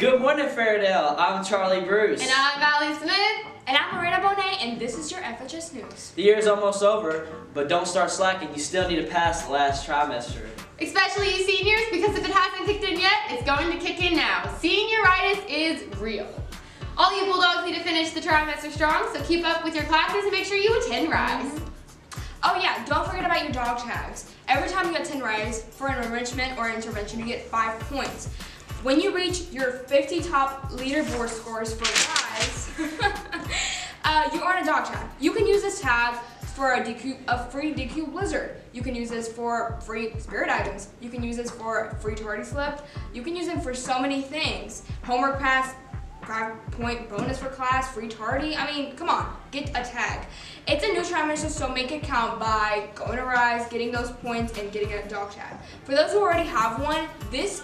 Good morning, Fairdale. I'm Charlie Bruce. And I'm Valley Smith. And I'm Loretta Bonet, and this is your FHS News. The year is almost over, but don't start slacking. You still need to pass the last trimester. Especially you seniors, because if it hasn't kicked in yet, it's going to kick in now. Senioritis is real. All you Bulldogs need to finish the trimester strong, so keep up with your classes and make sure you attend RISE. Oh yeah, don't forget about your dog tags. Every time you attend RISE for an enrichment or intervention, you get five points. When you reach your 50 top leaderboard scores for RISE, uh, you earn a dog tag. You can use this tag for a, DQ, a free DQ Blizzard. You can use this for free spirit items. You can use this for free tardy slip. You can use it for so many things. Homework pass, five point bonus for class, free tardy. I mean, come on, get a tag. It's a new trimester, so make it count by going to Rise, getting those points, and getting a dog tag. For those who already have one, this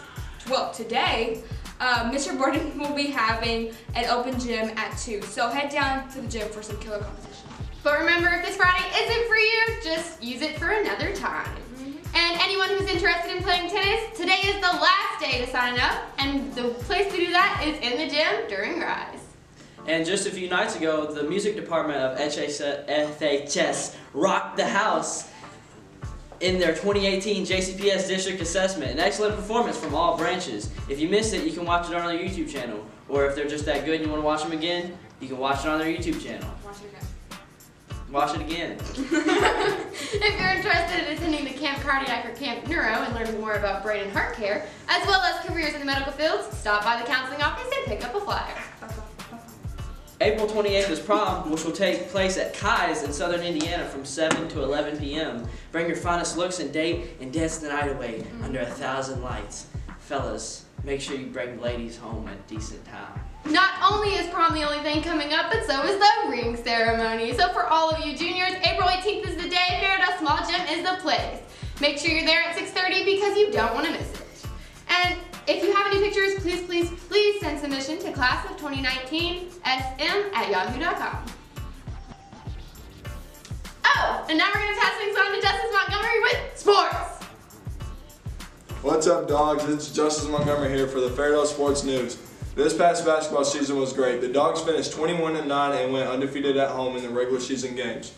well, today, uh, Mr. Borden will be having an open gym at 2. So head down to the gym for some killer competition. But remember, if this Friday isn't for you, just use it for another time. Mm -hmm. And anyone who's interested in playing tennis, today is the last day to sign up. And the place to do that is in the gym during Rise. And just a few nights ago, the music department of FHS rocked the house in their 2018 JCPS District Assessment. An excellent performance from all branches. If you missed it, you can watch it on their YouTube channel. Or if they're just that good and you want to watch them again, you can watch it on their YouTube channel. Watch it again. Watch it again. if you're interested in attending the Camp Cardiac or Camp Neuro and learning more about brain and heart care, as well as careers in the medical fields, stop by the counseling office and pick up a flyer. April 28th is prom, which will take place at Kye's in southern Indiana from 7 to 11 p.m. Bring your finest looks and date and dance the night away under a thousand lights. Fellas, make sure you bring ladies home at decent time. Not only is prom the only thing coming up, but so is the ring ceremony. So for all of you juniors, April 18th is the day, Fairdale Small Gym is the place. Make sure you're there at 6.30 because you don't want to miss it. And if you have any pictures, please, please, please send submission to class of 2019 sm at yahoo.com. Oh, and now we're to pass things on to Justice Montgomery with sports. What's up, dogs? It's Justice Montgomery here for the Fairdale Sports News. This past basketball season was great. The Dogs finished 21 and 9 and went undefeated at home in the regular season games.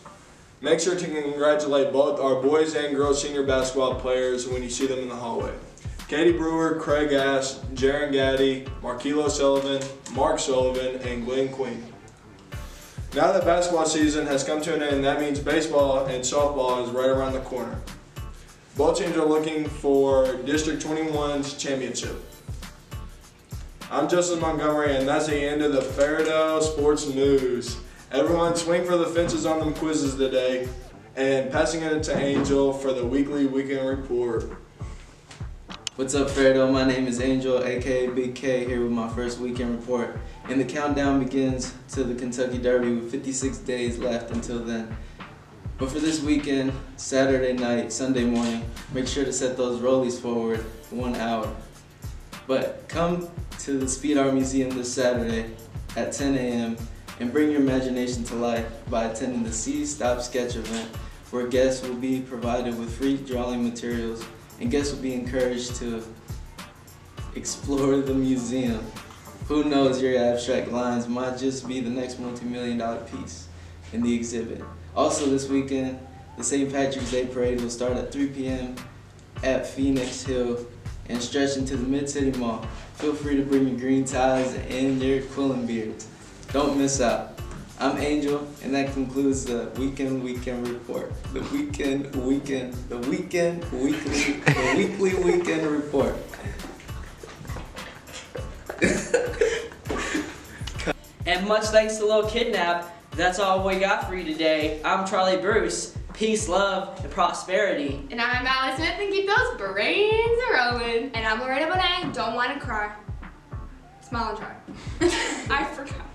Make sure to congratulate both our boys and girls senior basketball players when you see them in the hallway. Katie Brewer, Craig Ass, Jaron Gaddy, Markelo Sullivan, Mark Sullivan, and Glenn Queen. Now that basketball season has come to an end, that means baseball and softball is right around the corner. Both teams are looking for District 21's championship. I'm Justin Montgomery, and that's the end of the Fairdale Sports News. Everyone swing for the fences on them quizzes today, and passing it to Angel for the weekly weekend report. What's up, Fairdale? My name is Angel, aka Big K, here with my first weekend report. And the countdown begins to the Kentucky Derby with 56 days left until then. But for this weekend, Saturday night, Sunday morning, make sure to set those rollies forward one hour. But come to the Speed Art Museum this Saturday at 10 a.m. and bring your imagination to life by attending the See Stop Sketch event where guests will be provided with free drawing materials and guests will be encouraged to explore the museum. Who knows, your abstract lines might just be the next multi-million dollar piece in the exhibit. Also this weekend, the St. Patrick's Day Parade will start at 3 p.m. at Phoenix Hill and stretch into the Mid-City Mall. Feel free to bring your green ties and your quilling beards. Don't miss out. I'm Angel, and that concludes the weekend weekend report. The weekend weekend the weekend weekly the weekly weekend report. and much thanks to Lil Kidnap, that's all we got for you today. I'm Charlie Bruce. Peace, love, and prosperity. And I'm Alice Smith, and keep those brains rolling. And I'm Loretta Bonet. Don't want to cry. Smile and try. I forgot.